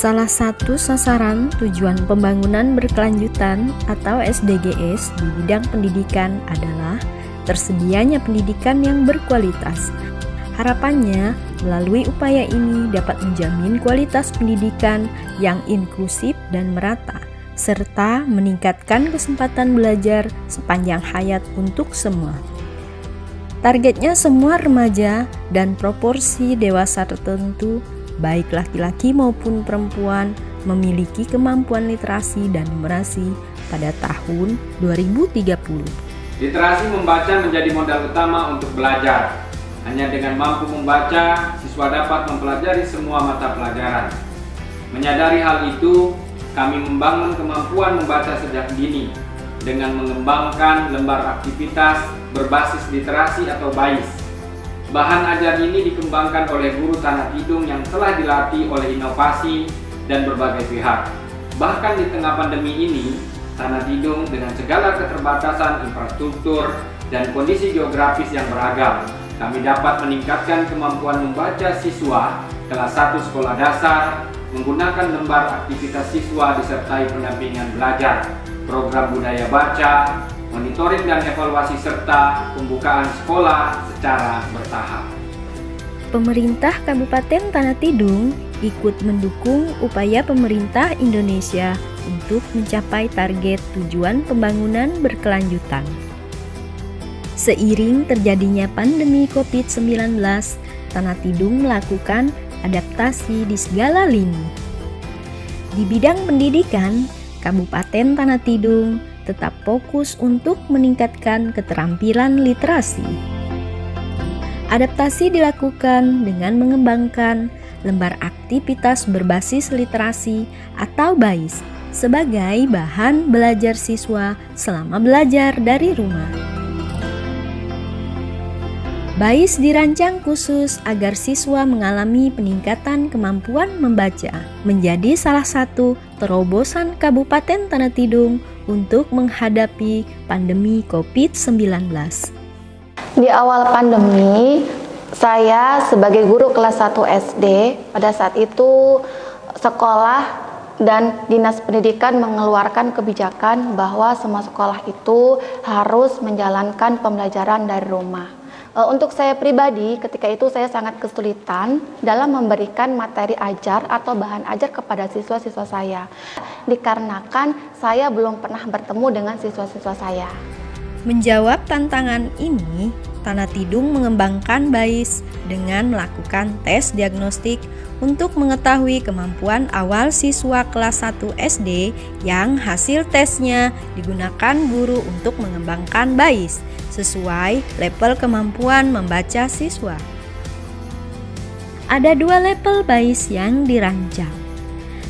Salah satu sasaran tujuan pembangunan berkelanjutan atau SDGs di bidang pendidikan adalah tersedianya pendidikan yang berkualitas. Harapannya, melalui upaya ini dapat menjamin kualitas pendidikan yang inklusif dan merata, serta meningkatkan kesempatan belajar sepanjang hayat untuk semua. Targetnya semua remaja dan proporsi dewasa tertentu baik laki-laki maupun perempuan memiliki kemampuan literasi dan numerasi pada tahun 2030. Literasi membaca menjadi modal utama untuk belajar. Hanya dengan mampu membaca, siswa dapat mempelajari semua mata pelajaran. Menyadari hal itu, kami membangun kemampuan membaca sejak dini dengan mengembangkan lembar aktivitas berbasis literasi atau BAIS Bahan ajar ini dikembangkan oleh guru tanah tidung yang telah dilatih oleh inovasi dan berbagai pihak. Bahkan di tengah pandemi ini, tanah tidung dengan segala keterbatasan infrastruktur dan kondisi geografis yang beragam, kami dapat meningkatkan kemampuan membaca siswa kelas 1 sekolah dasar menggunakan lembar aktivitas siswa disertai pendampingan belajar, program budaya baca, monitoring dan evaluasi serta pembukaan sekolah secara bertahap. Pemerintah Kabupaten Tanah Tidung ikut mendukung upaya pemerintah Indonesia untuk mencapai target tujuan pembangunan berkelanjutan. Seiring terjadinya pandemi COVID-19, Tanah Tidung melakukan adaptasi di segala lini. Di bidang pendidikan, Kabupaten Tanah Tidung tetap fokus untuk meningkatkan keterampilan literasi. Adaptasi dilakukan dengan mengembangkan lembar aktivitas berbasis literasi atau BAIS sebagai bahan belajar siswa selama belajar dari rumah. BAIS dirancang khusus agar siswa mengalami peningkatan kemampuan membaca, menjadi salah satu terobosan Kabupaten Tanah Tidung untuk menghadapi pandemi COVID-19. Di awal pandemi, saya sebagai guru kelas 1 SD, pada saat itu sekolah dan Dinas Pendidikan mengeluarkan kebijakan bahwa semua sekolah itu harus menjalankan pembelajaran dari rumah. Uh, untuk saya pribadi, ketika itu saya sangat kesulitan dalam memberikan materi ajar atau bahan ajar kepada siswa-siswa saya, dikarenakan saya belum pernah bertemu dengan siswa-siswa saya. Menjawab tantangan ini, Tanah Tidung mengembangkan BAIS dengan melakukan tes diagnostik untuk mengetahui kemampuan awal siswa kelas 1 SD yang hasil tesnya digunakan guru untuk mengembangkan BAIS sesuai level kemampuan membaca siswa. Ada dua level BAIS yang dirancang.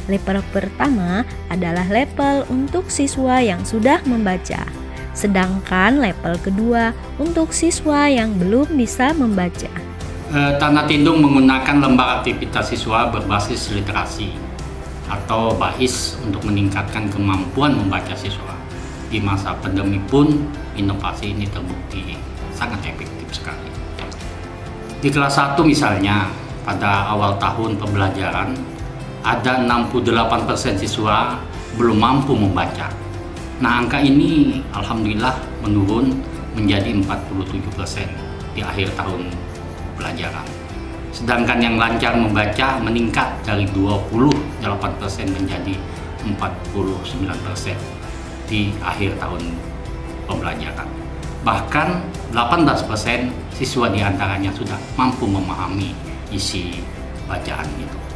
Level pertama adalah level untuk siswa yang sudah membaca, sedangkan level kedua untuk siswa yang belum bisa membaca. Eh, Tanah Tindung menggunakan lembar aktivitas siswa berbasis literasi atau BAIS untuk meningkatkan kemampuan membaca siswa di masa pandemi pun inovasi ini terbukti sangat efektif sekali. Di kelas 1 misalnya, pada awal tahun pembelajaran, ada 68% siswa belum mampu membaca. Nah, angka ini alhamdulillah menurun menjadi 47% di akhir tahun pelajaran. Sedangkan yang lancar membaca meningkat dari 28% menjadi 49% di akhir tahun pembelajaran. Bahkan 18% siswa di antaranya sudah mampu memahami isi bacaan itu.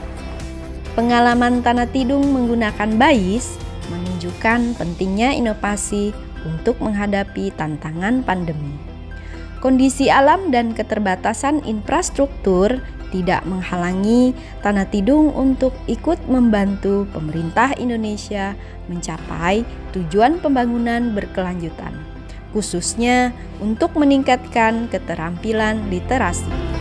Pengalaman Tanah Tidung menggunakan BAIS menunjukkan pentingnya inovasi untuk menghadapi tantangan pandemi. Kondisi alam dan keterbatasan infrastruktur tidak menghalangi Tanah Tidung untuk ikut membantu pemerintah Indonesia mencapai tujuan pembangunan berkelanjutan, khususnya untuk meningkatkan keterampilan literasi.